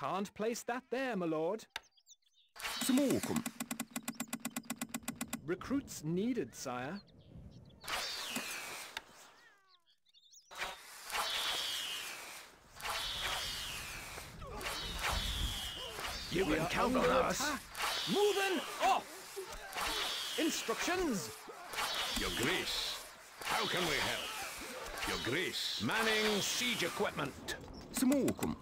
Can't place that there, my lord. Samorkum. Recruits needed, sire. You we can count on us. Moving off. Instructions. Your Grace, how can we help? Your Grace, manning siege equipment. Smokum.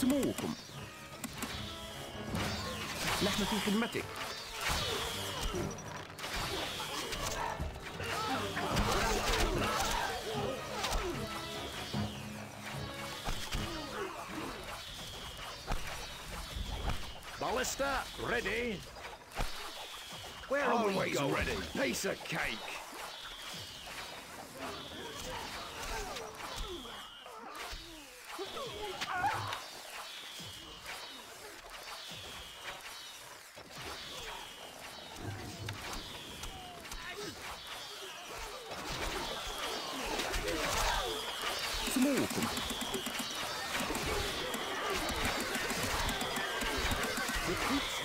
سموكم نحن في خدمتك Ballista, ready. Where are we Always going? ready. Piece of cake.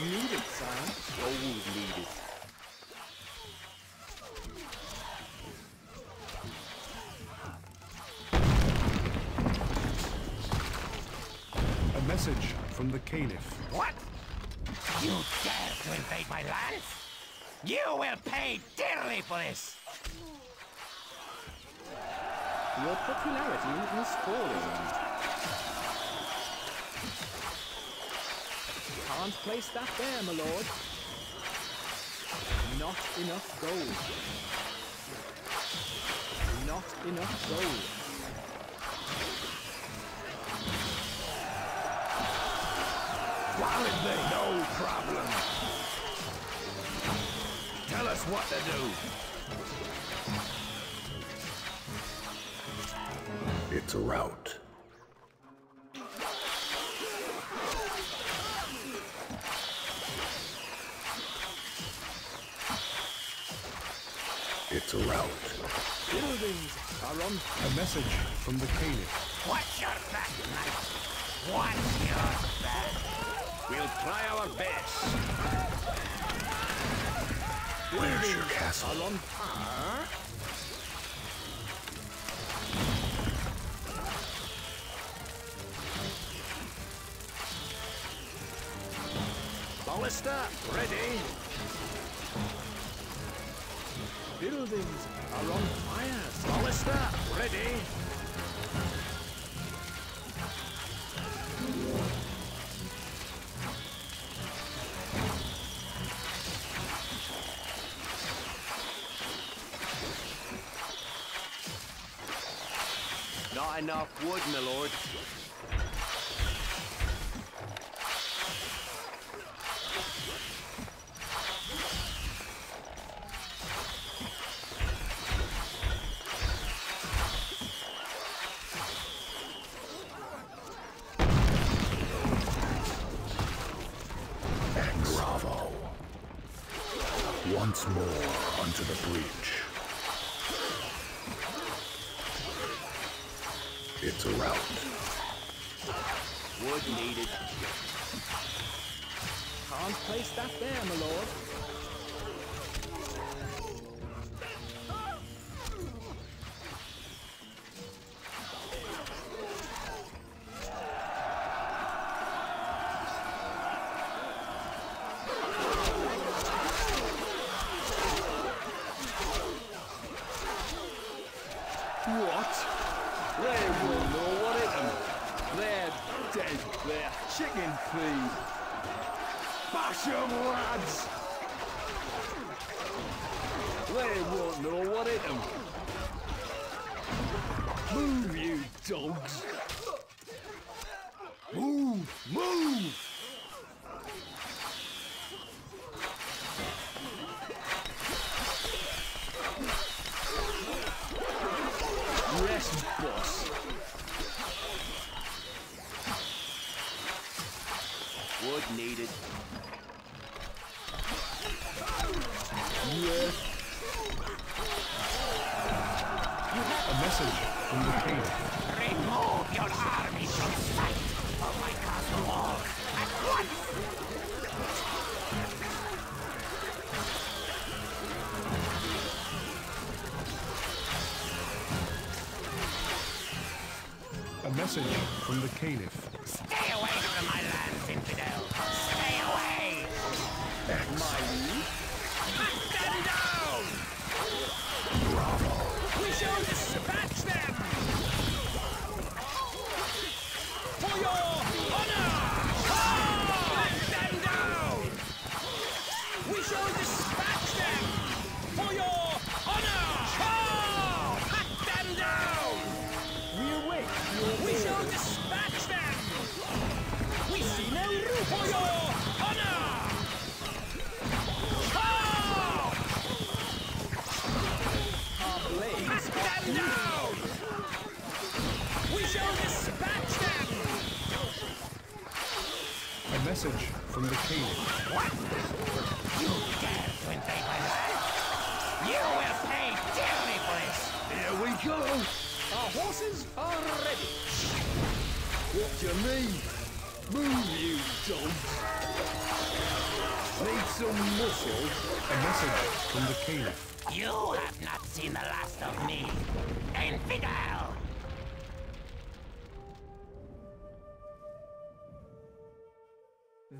need it, son. Always need it. A message from the Caliph. What? You dare to invade my lands? You will pay dearly for this! Your popularity is falling. Can't place that there, my lord. Not enough gold. Not enough gold. Quality, no problem. Tell us what to do. It's a rout. It's a rout. Buildings are on A message from the Caliph. What's your back, knight? What's your back? We'll try our best. Where's your castle? Ballista, ready. Buildings are on fire. Ballista, ready. Not enough wood, my lord. Once more onto the breach. It's a rout. Wood needed. Can't place that there, my lord. They're chicken feed. Bash 'em, lads! They won't know what hit 'em. Move, you dogs! Move! Wood needed. Yeah. A message from the Caliph. Remove your army from sight of my castle wall at once! A message from the Caliph. Stay away from my message from the king. What? You dare to invade my land? You will pay dearly for this! Here we go! Our horses are ready! What do you need? Move, you dogs! Need some muscle? A message from the. You have not seen the last of me, infidel!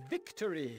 Victory!